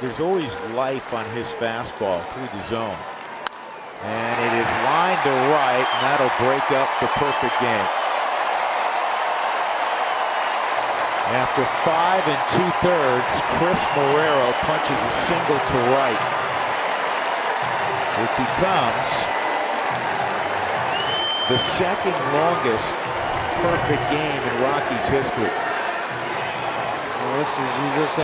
there's always life on his fastball through the zone. And it is lined to right, and that'll break up the perfect game. After five and two-thirds, Chris Marrero punches a single to right. It becomes the second longest perfect game in Rockies history. Well, this is you just